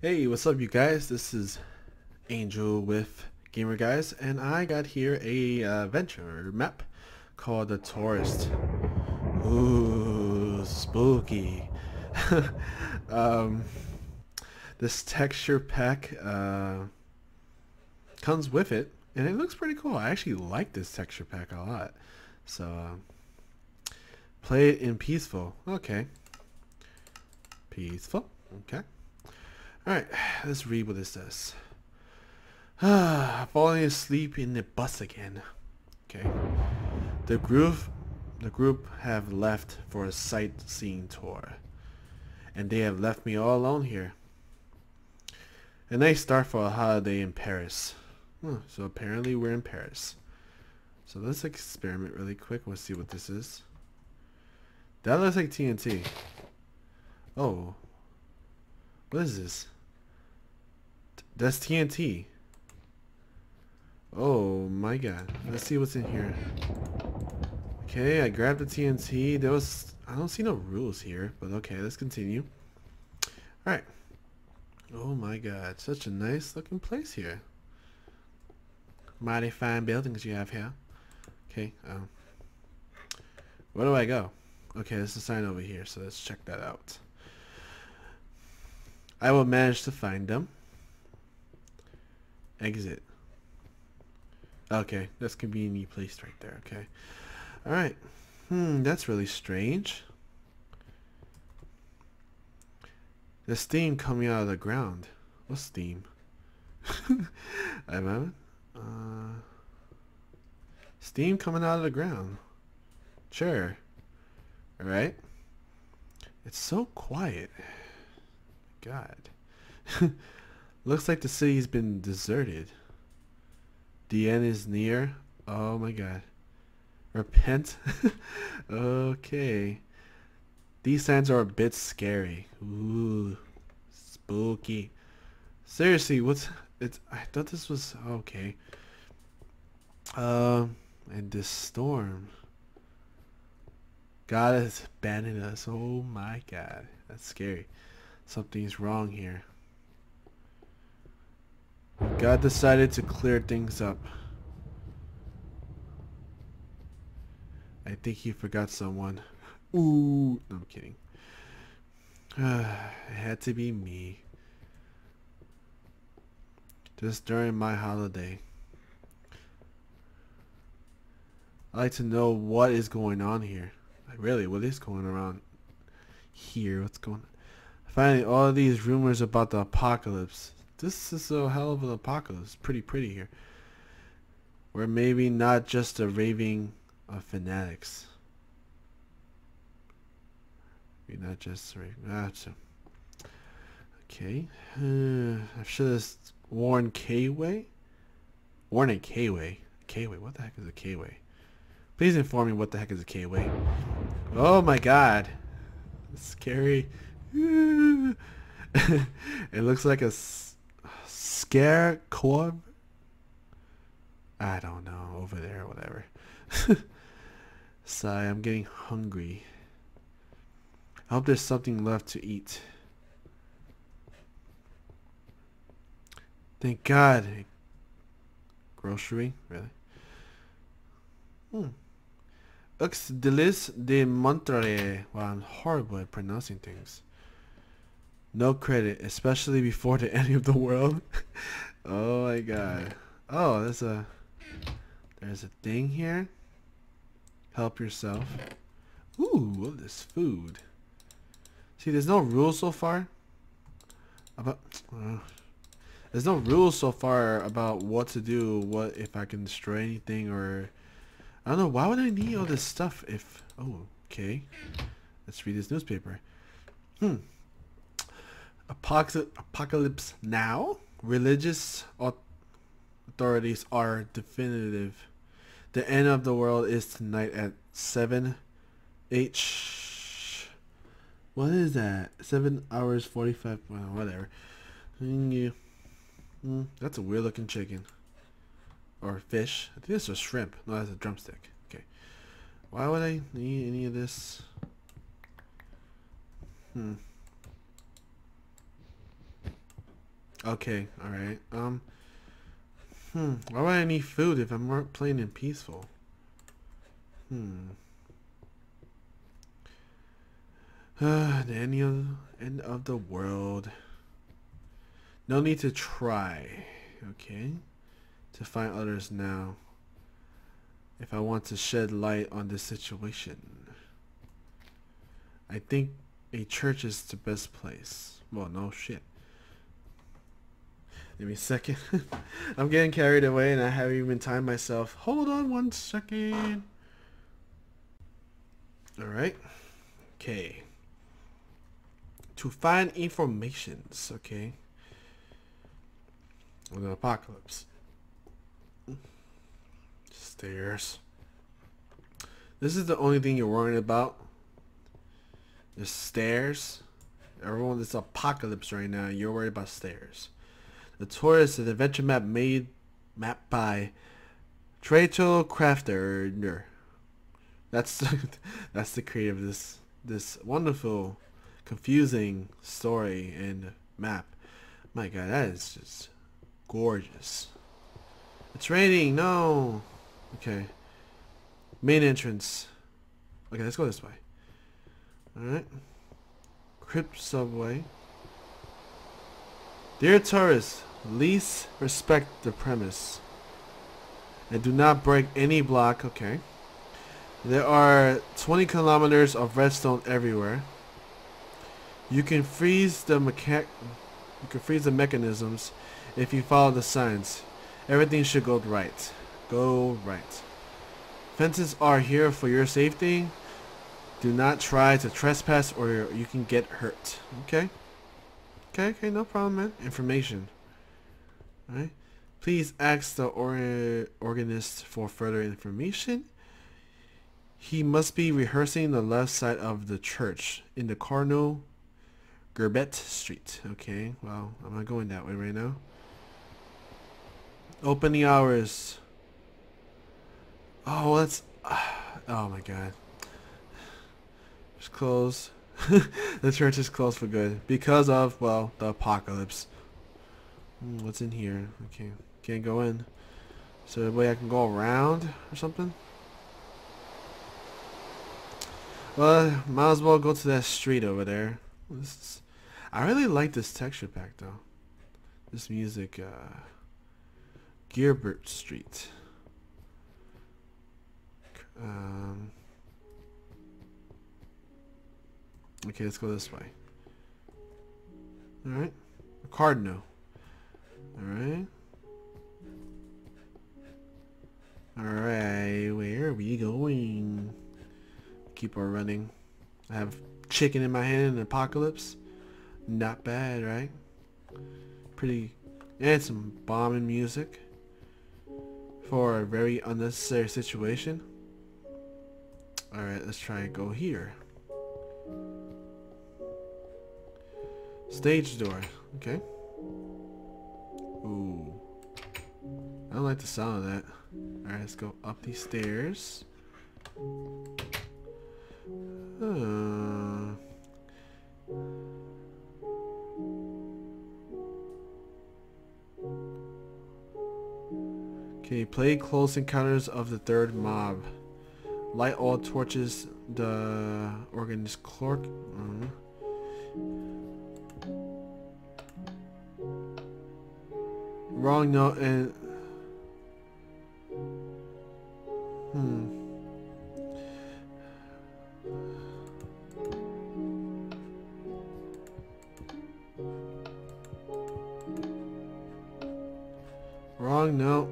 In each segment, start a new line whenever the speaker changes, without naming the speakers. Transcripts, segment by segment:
Hey, what's up you guys? This is Angel with Gamer Guys and I got here a uh, venture map called The Tourist. Ooh, spooky. um, this texture pack uh, comes with it and it looks pretty cool. I actually like this texture pack a lot. So, uh, play it in peaceful. Okay. Peaceful. Okay. Alright, let's read what it says. Falling asleep in the bus again. Okay. The group the group have left for a sightseeing tour. And they have left me all alone here. And they start for a holiday in Paris. Hmm, so apparently we're in Paris. So let's experiment really quick. We'll see what this is. That looks like TNT. Oh. What is this? That's TNT. Oh my god. Let's see what's in here. Okay, I grabbed the TNT. There was... I don't see no rules here, but okay, let's continue. Alright. Oh my god, such a nice looking place here. Mighty fine buildings you have here. Okay, um... Where do I go? Okay, there's a sign over here, so let's check that out. I will manage to find them. Exit. Okay, that's conveniently placed right there, okay. Alright. Hmm, that's really strange. The steam coming out of the ground. What steam? I remember. Uh, steam coming out of the ground. Sure. Alright. It's so quiet. God. Looks like the city's been deserted. The end is near. Oh my god. Repent? okay. These signs are a bit scary. Ooh. Spooky. Seriously, what's it's I thought this was okay. Um and this storm. God has abandoned us. Oh my god. That's scary. Something's wrong here. God decided to clear things up. I think he forgot someone. Ooh, no, I'm kidding. it had to be me. Just during my holiday. I'd like to know what is going on here. Like, really, what is going around here? What's going on? Finally, all these rumors about the apocalypse this is a hell of an apocalypse. Pretty pretty here. We're maybe not just a raving of fanatics. Maybe not just raving. Ah. Okay. Uh, I should have warned K-Way. A K-Way. K-Way. What the heck is a K-Way? Please inform me what the heck is a K-Way. Oh my god. scary. it looks like a Scare Corb? I don't know, over there, whatever. Sigh, I'm getting hungry. I hope there's something left to eat. Thank God. Grocery? Really? Hmm. Ux delis de Montreux. Wow, I'm horrible at pronouncing things. No credit, especially before the end of the world. oh my god. Oh, there's a there's a thing here. Help yourself. Ooh, this food. See, there's no rules so far about. Uh, there's no rules so far about what to do, what if I can destroy anything, or I don't know. Why would I need all this stuff if? Oh, okay. Let's read this newspaper. Hmm. Apocalypse Now, religious authorities are definitive. The end of the world is tonight at 7 H. What is that? 7 hours 45. Well, whatever. Mm, that's a weird looking chicken. Or fish. I think it's a shrimp. No, that's a drumstick. Okay. Why would I need any of this? Hmm. Okay, alright. Um, hmm, why would I need food if I'm playing in peaceful? Hmm. Uh, the end of, end of the world. No need to try. Okay. To find others now. If I want to shed light on this situation. I think a church is the best place. Well, no shit. Give me a second. I'm getting carried away and I haven't even timed myself. Hold on one second. Alright. Okay. To find informations, okay. On the apocalypse. Stairs. This is the only thing you're worrying about. The stairs. Everyone, this apocalypse right now. You're worried about stairs. The tour is an adventure map made map by Trato Crafter. That's that's the creator of this this wonderful, confusing story and map. My God, that is just gorgeous. It's raining. No. Okay. Main entrance. Okay, let's go this way. Alright. Crypt subway. Dear tourists, Least respect the premise. And do not break any block. Okay. There are 20 kilometers of redstone everywhere. You can freeze the mechanic. You can freeze the mechanisms if you follow the signs. Everything should go right. Go right. Fences are here for your safety. Do not try to trespass or you can get hurt. Okay? Okay, okay, no problem, man. Information. Right? Please ask the or organist for further information. He must be rehearsing the left side of the church in the Cardinal Gerbet Street. Okay, well, I'm not going that way right now. Opening hours. Oh, let's... Oh my god. It's closed. the church is closed for good because of, well, the apocalypse. Hmm, what's in here? Okay, can't go in. So a way I can go around or something? Well, might as well go to that street over there. I really like this texture pack though. This music, uh, Gearbert Street. Um, okay, let's go this way. Alright. Cardinal. Alright. Alright, where are we going? Keep on running. I have chicken in my hand apocalypse. Not bad, right? Pretty, and some bombing music for a very unnecessary situation. Alright, let's try and go here. Stage door, okay. I like the sound of that. Alright, let's go up these stairs. Uh. Okay, play close encounters of the third mob. Light all torches the organist clerk. -huh. Wrong note and... Hmm. Wrong note.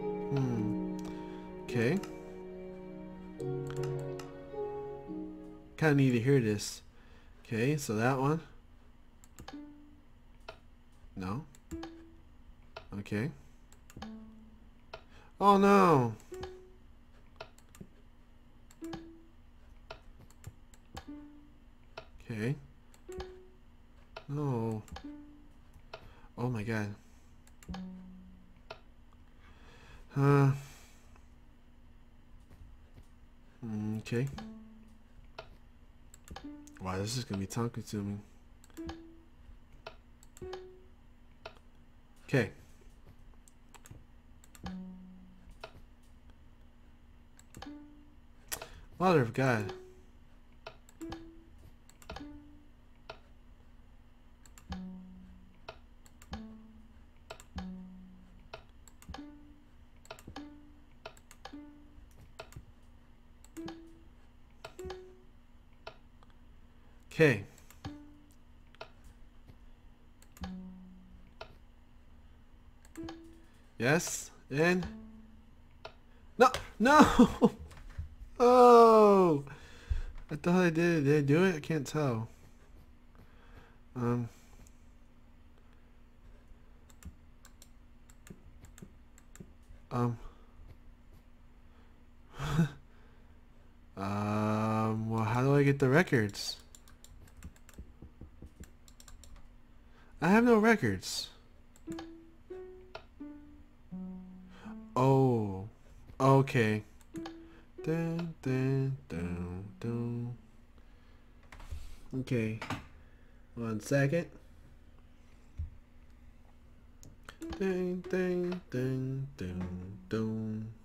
Hmm. Okay. Kind of need to hear this. Okay, so that one. No. Okay. Oh no! Okay. No. Oh my god. Uh. Okay. Wow, this is gonna be time consuming. Okay. Mother of God. Okay. Yes, and no, no. Oh, I thought I did. Did I do it? I can't tell. Um. Um. um. Well, how do I get the records? I have no records. Oh. Okay. Dun, dun, dun, dun. Okay. One second. Dun, dun, dun, dun, dun.